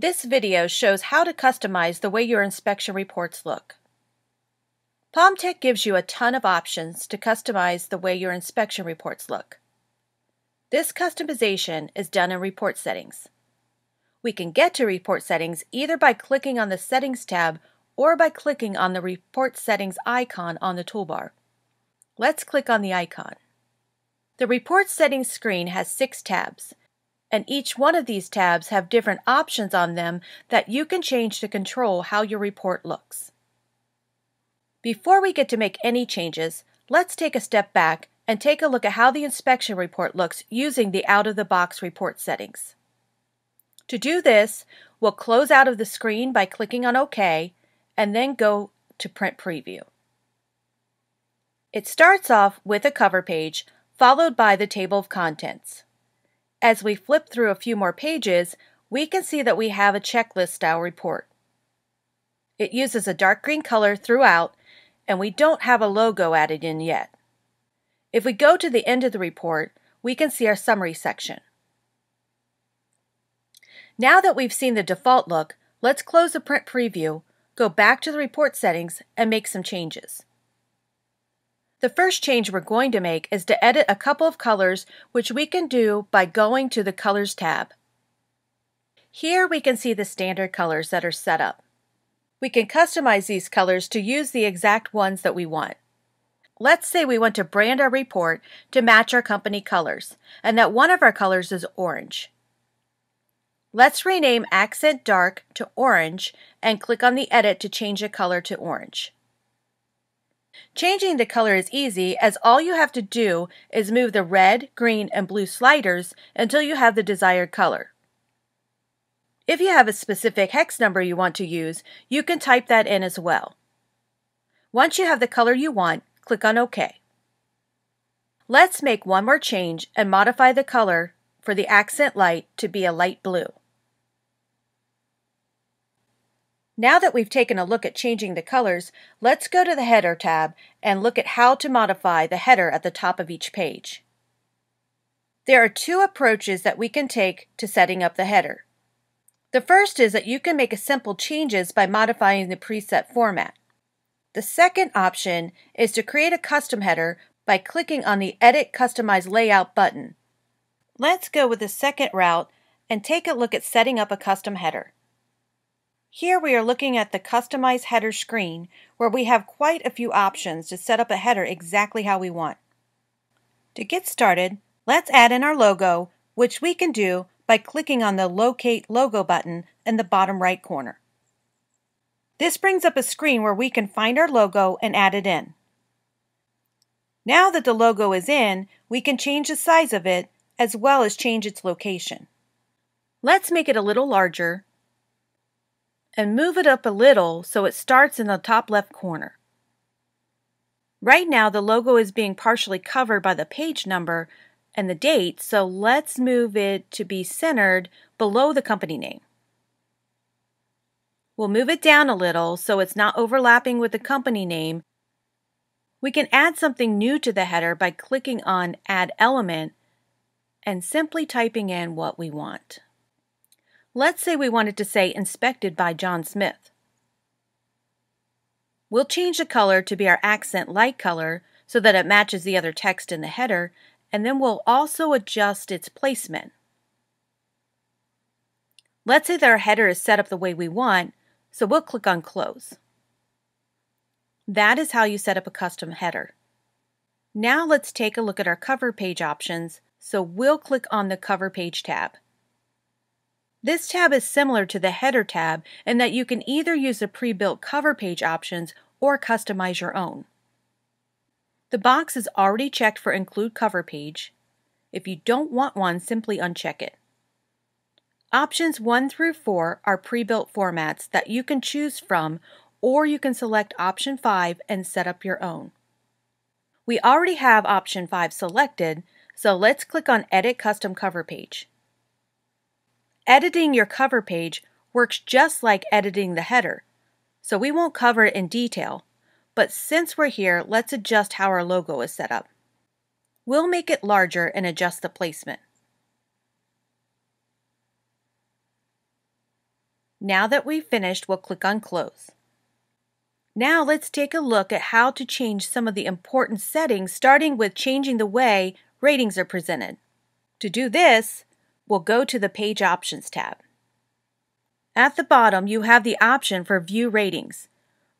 This video shows how to customize the way your inspection reports look. PalmTech gives you a ton of options to customize the way your inspection reports look. This customization is done in Report Settings. We can get to Report Settings either by clicking on the Settings tab or by clicking on the Report Settings icon on the toolbar. Let's click on the icon. The Report Settings screen has six tabs, and each one of these tabs have different options on them that you can change to control how your report looks. Before we get to make any changes, let's take a step back and take a look at how the inspection report looks using the out-of-the-box report settings. To do this, we'll close out of the screen by clicking on OK and then go to Print Preview. It starts off with a cover page followed by the table of contents. As we flip through a few more pages, we can see that we have a checklist style report. It uses a dark green color throughout, and we don't have a logo added in yet. If we go to the end of the report, we can see our summary section. Now that we've seen the default look, let's close the print preview, go back to the report settings, and make some changes. The first change we're going to make is to edit a couple of colors, which we can do by going to the Colors tab. Here we can see the standard colors that are set up. We can customize these colors to use the exact ones that we want. Let's say we want to brand our report to match our company colors, and that one of our colors is orange. Let's rename Accent Dark to Orange and click on the Edit to change the color to orange. Changing the color is easy as all you have to do is move the red, green, and blue sliders until you have the desired color. If you have a specific hex number you want to use, you can type that in as well. Once you have the color you want, click on OK. Let's make one more change and modify the color for the accent light to be a light blue. Now that we've taken a look at changing the colors, let's go to the Header tab and look at how to modify the header at the top of each page. There are two approaches that we can take to setting up the header. The first is that you can make simple changes by modifying the preset format. The second option is to create a custom header by clicking on the Edit Customize Layout button. Let's go with the second route and take a look at setting up a custom header. Here we are looking at the Customize Header screen where we have quite a few options to set up a header exactly how we want. To get started, let's add in our logo, which we can do by clicking on the Locate Logo button in the bottom right corner. This brings up a screen where we can find our logo and add it in. Now that the logo is in, we can change the size of it as well as change its location. Let's make it a little larger and move it up a little so it starts in the top left corner. Right now the logo is being partially covered by the page number and the date, so let's move it to be centered below the company name. We'll move it down a little so it's not overlapping with the company name. We can add something new to the header by clicking on Add Element and simply typing in what we want. Let's say we wanted to say inspected by John Smith. We'll change the color to be our accent light color so that it matches the other text in the header, and then we'll also adjust its placement. Let's say that our header is set up the way we want, so we'll click on Close. That is how you set up a custom header. Now let's take a look at our cover page options, so we'll click on the Cover Page tab. This tab is similar to the header tab in that you can either use the pre-built cover page options or customize your own. The box is already checked for include cover page. If you don't want one, simply uncheck it. Options 1 through 4 are pre-built formats that you can choose from or you can select option 5 and set up your own. We already have option 5 selected, so let's click on Edit Custom Cover Page. Editing your cover page works just like editing the header, so we won't cover it in detail, but since we're here, let's adjust how our logo is set up. We'll make it larger and adjust the placement. Now that we've finished, we'll click on Close. Now let's take a look at how to change some of the important settings starting with changing the way ratings are presented. To do this, we'll go to the Page Options tab. At the bottom, you have the option for View Ratings.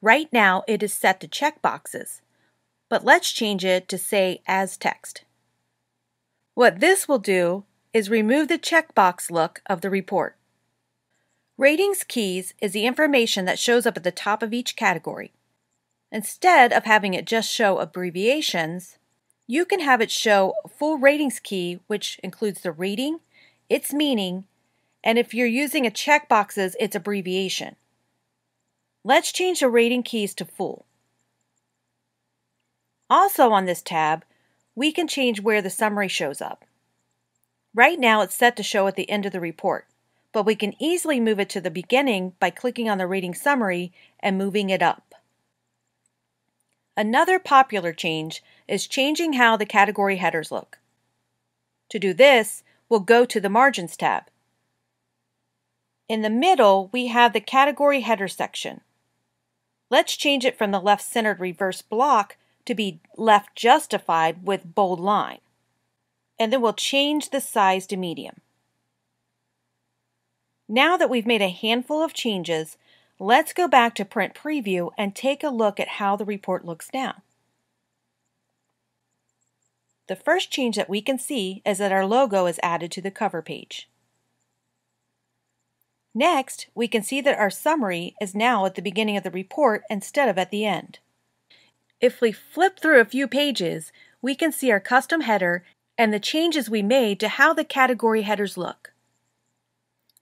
Right now, it is set to checkboxes, but let's change it to say as text. What this will do is remove the checkbox look of the report. Ratings keys is the information that shows up at the top of each category. Instead of having it just show abbreviations, you can have it show full ratings key, which includes the rating, its meaning, and if you're using a checkboxes, its abbreviation. Let's change the rating keys to full. Also on this tab, we can change where the summary shows up. Right now it's set to show at the end of the report, but we can easily move it to the beginning by clicking on the rating summary and moving it up. Another popular change is changing how the category headers look. To do this, we'll go to the Margins tab. In the middle, we have the category header section. Let's change it from the left-centered reverse block to be left justified with bold line. And then we'll change the size to medium. Now that we've made a handful of changes, let's go back to Print Preview and take a look at how the report looks now. The first change that we can see is that our logo is added to the cover page. Next, we can see that our summary is now at the beginning of the report instead of at the end. If we flip through a few pages, we can see our custom header and the changes we made to how the category headers look.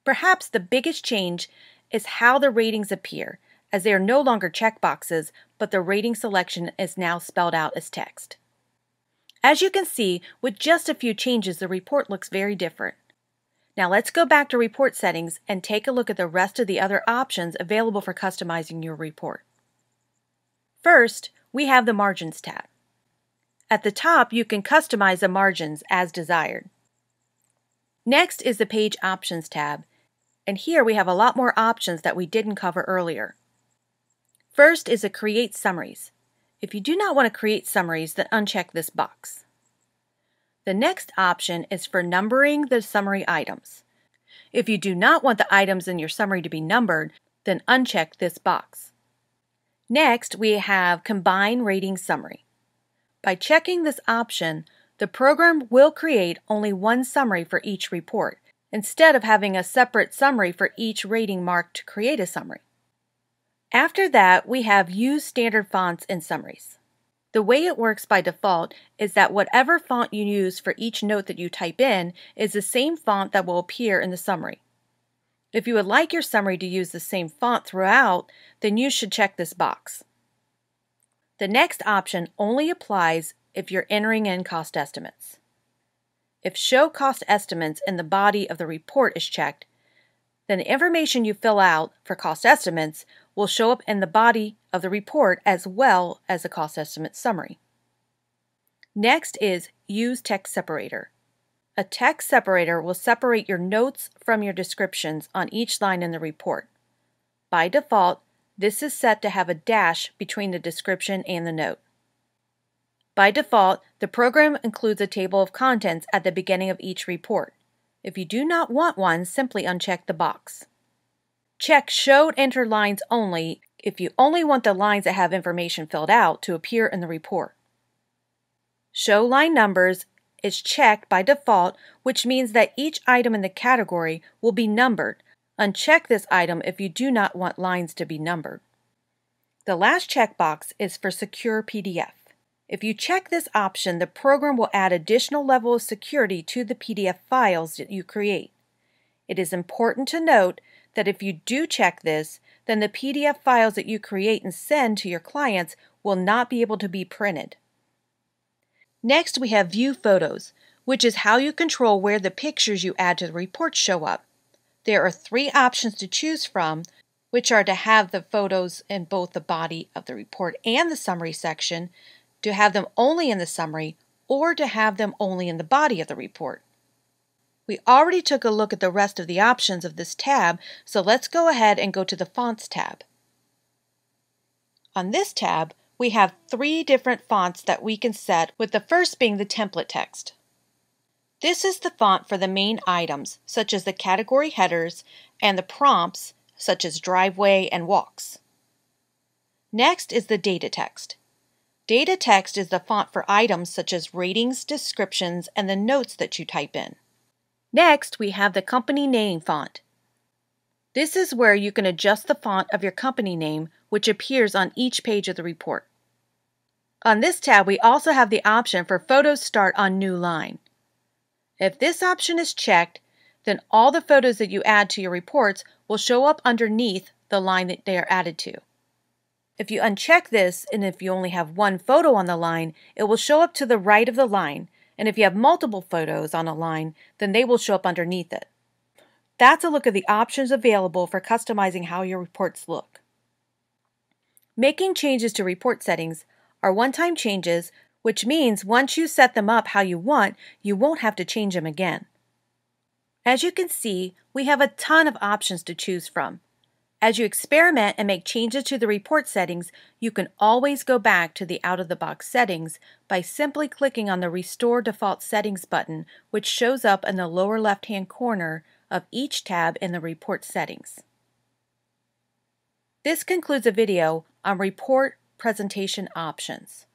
Perhaps the biggest change is how the ratings appear, as they are no longer checkboxes, but the rating selection is now spelled out as text. As you can see, with just a few changes, the report looks very different. Now let's go back to report settings and take a look at the rest of the other options available for customizing your report. First, we have the Margins tab. At the top, you can customize the margins as desired. Next is the Page Options tab, and here we have a lot more options that we didn't cover earlier. First is the Create Summaries. If you do not want to create summaries, then uncheck this box. The next option is for numbering the summary items. If you do not want the items in your summary to be numbered, then uncheck this box. Next, we have Combine Rating Summary. By checking this option, the program will create only one summary for each report, instead of having a separate summary for each rating mark to create a summary. After that, we have Use Standard Fonts in Summaries. The way it works by default is that whatever font you use for each note that you type in is the same font that will appear in the summary. If you would like your summary to use the same font throughout, then you should check this box. The next option only applies if you're entering in cost estimates. If Show Cost Estimates in the body of the report is checked, then the information you fill out for cost estimates will show up in the body of the report as well as the cost estimate summary. Next is Use Text Separator. A text separator will separate your notes from your descriptions on each line in the report. By default, this is set to have a dash between the description and the note. By default, the program includes a table of contents at the beginning of each report. If you do not want one, simply uncheck the box. Check Show Entered Lines Only if you only want the lines that have information filled out to appear in the report. Show Line Numbers is checked by default, which means that each item in the category will be numbered. Uncheck this item if you do not want lines to be numbered. The last checkbox is for Secure PDF. If you check this option, the program will add additional level of security to the PDF files that you create. It is important to note that if you do check this, then the PDF files that you create and send to your clients will not be able to be printed. Next, we have View Photos, which is how you control where the pictures you add to the report show up. There are three options to choose from, which are to have the photos in both the body of the report and the summary section, to have them only in the summary, or to have them only in the body of the report. We already took a look at the rest of the options of this tab, so let's go ahead and go to the Fonts tab. On this tab, we have three different fonts that we can set, with the first being the template text. This is the font for the main items, such as the category headers, and the prompts, such as driveway and walks. Next is the data text. Data text is the font for items such as ratings, descriptions, and the notes that you type in. Next, we have the company name font. This is where you can adjust the font of your company name, which appears on each page of the report. On this tab, we also have the option for Photos Start on New Line. If this option is checked, then all the photos that you add to your reports will show up underneath the line that they are added to. If you uncheck this, and if you only have one photo on the line, it will show up to the right of the line, and if you have multiple photos on a line, then they will show up underneath it. That's a look at the options available for customizing how your reports look. Making changes to report settings are one-time changes, which means once you set them up how you want, you won't have to change them again. As you can see, we have a ton of options to choose from. As you experiment and make changes to the report settings, you can always go back to the out-of-the-box settings by simply clicking on the Restore Default Settings button, which shows up in the lower left-hand corner of each tab in the report settings. This concludes a video on report presentation options.